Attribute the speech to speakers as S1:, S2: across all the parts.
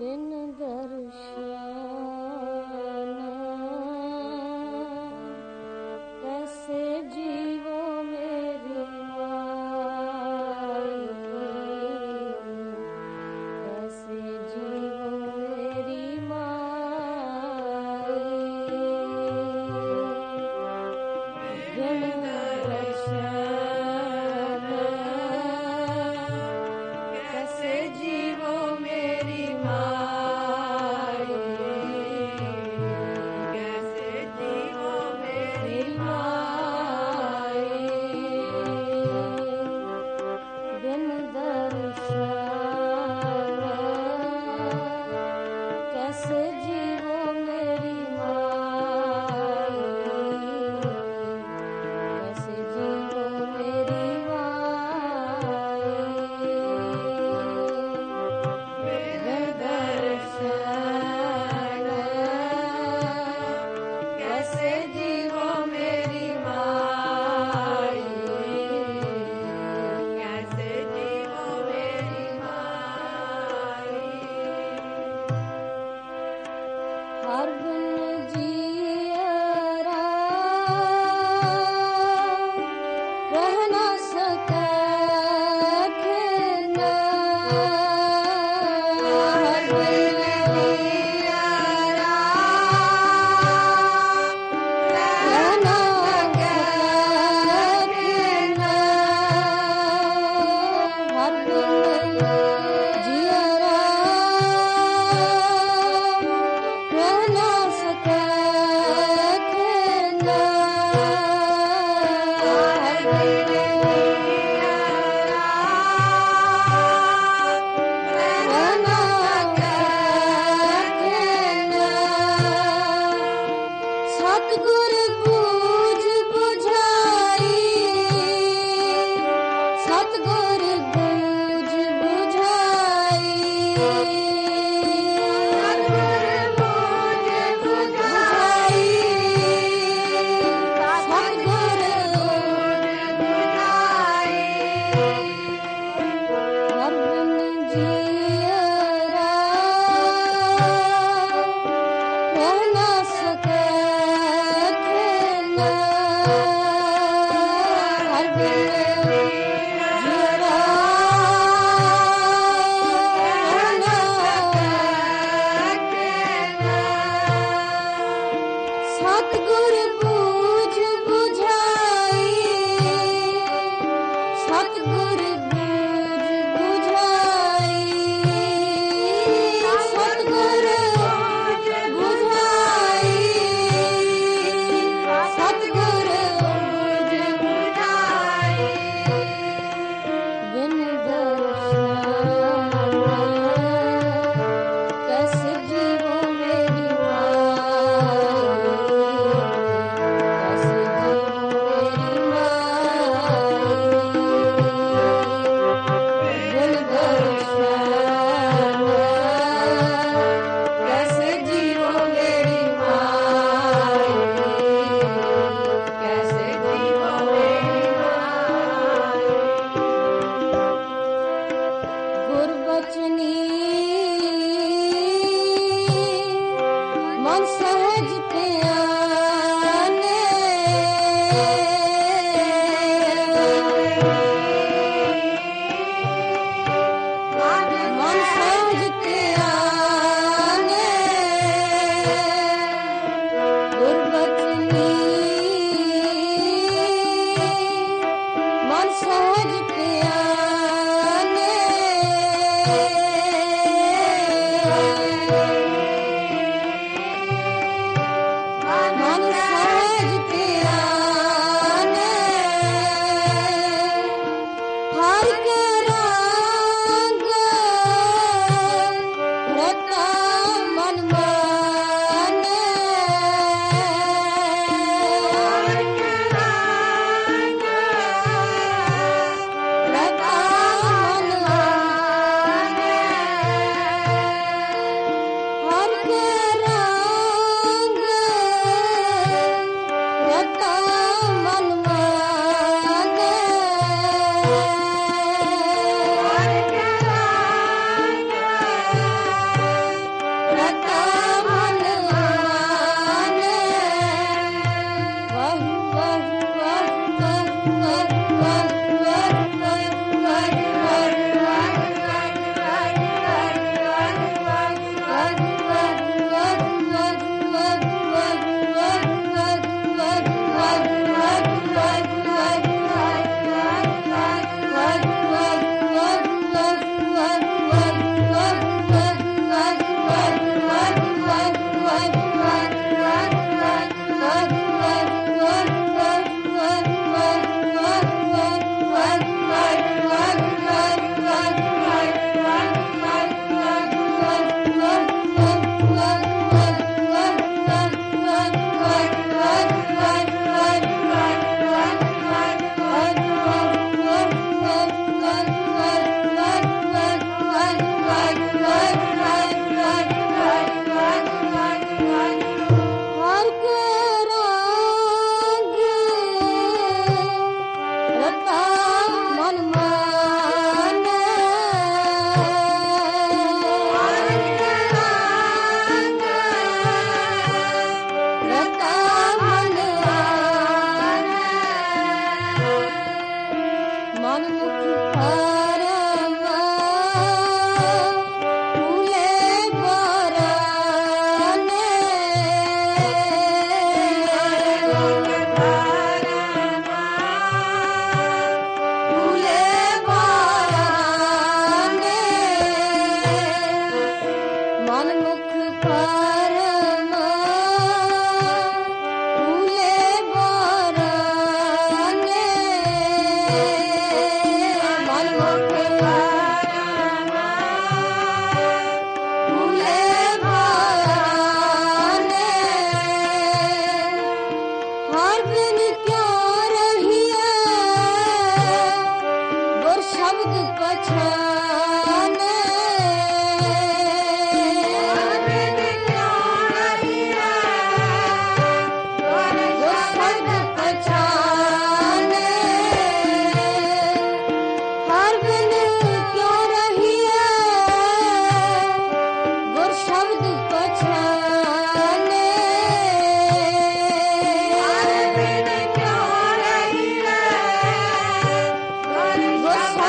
S1: बिन दर्शन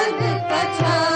S1: शब्द पछा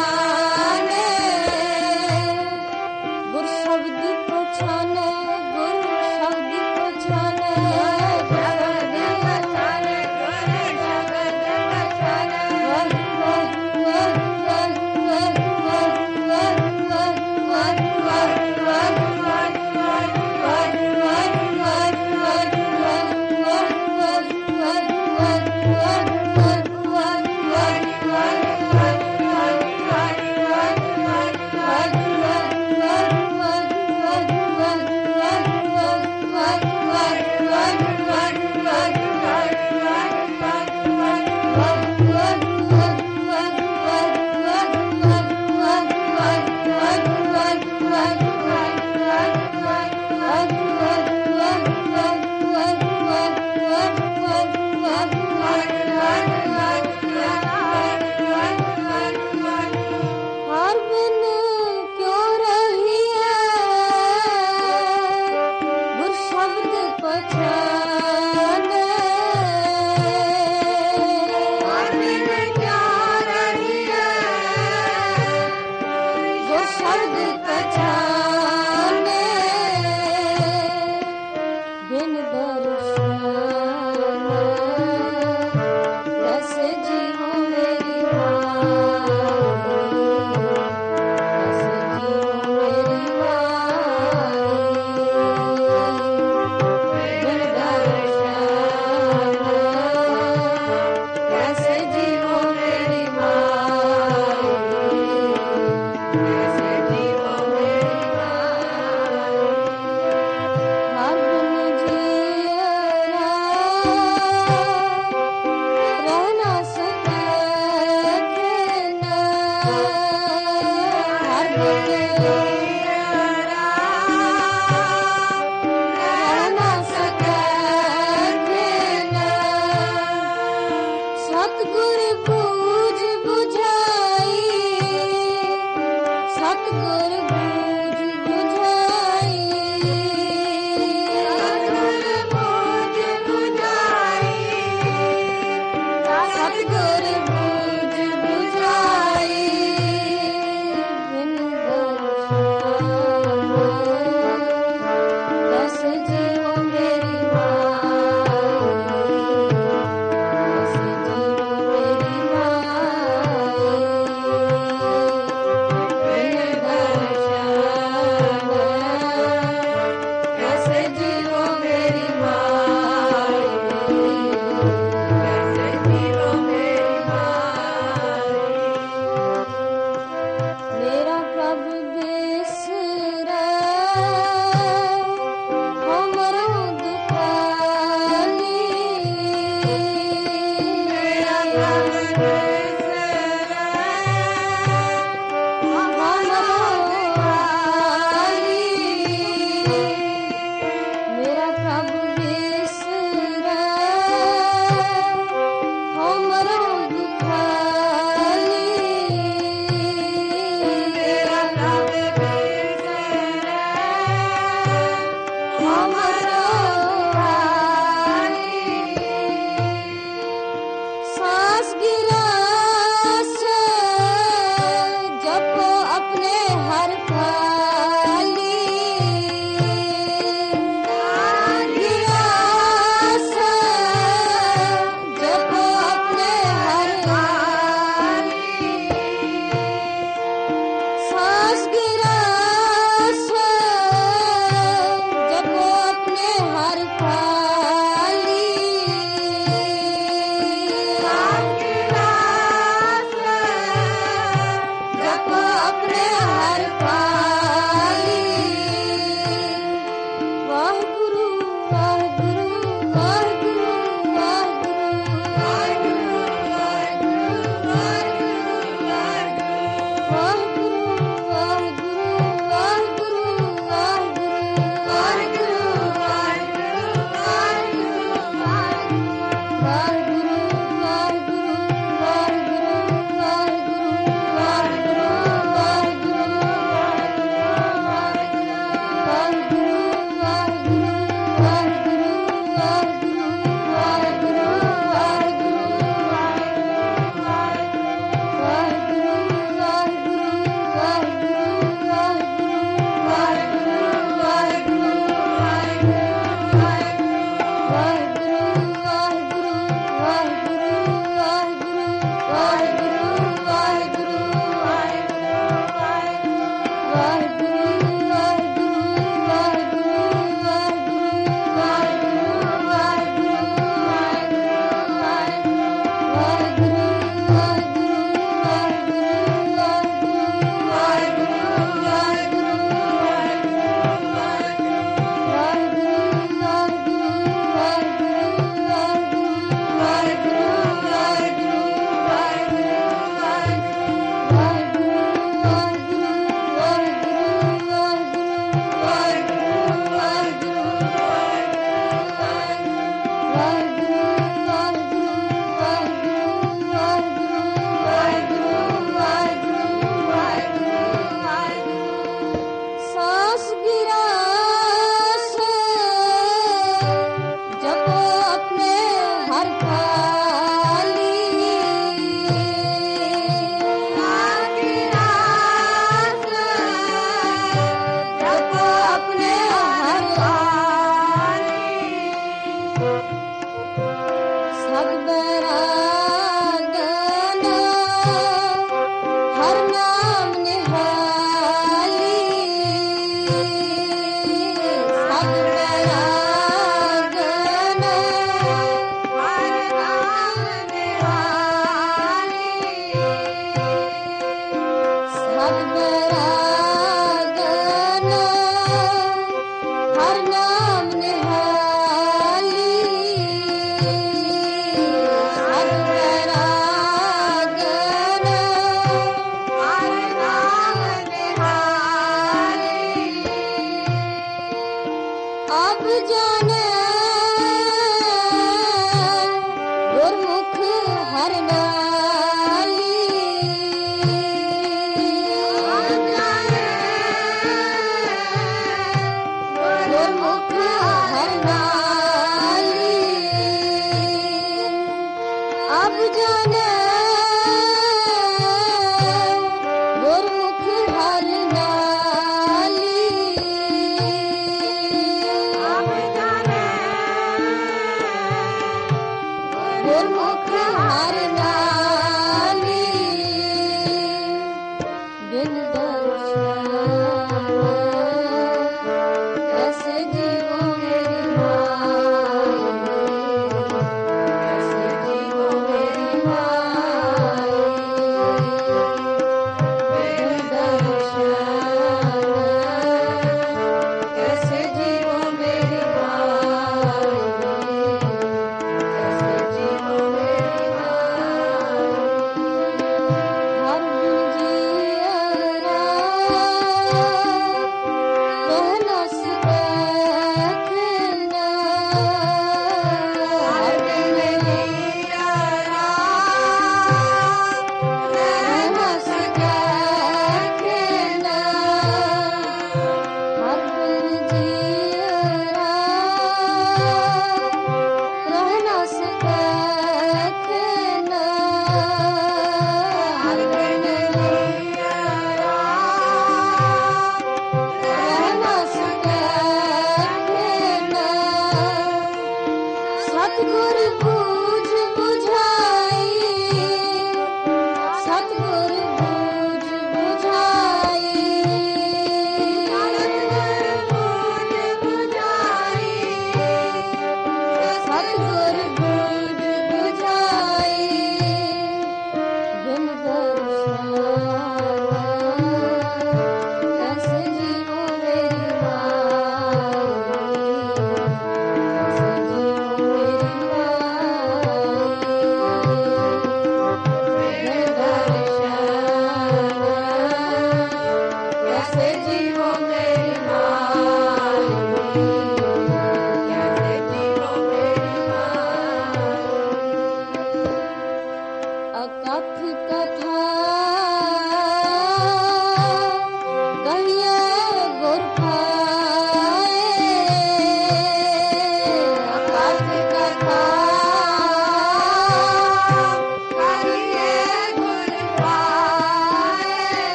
S1: गुरमुख हर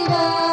S1: Shira.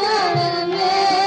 S1: चरण में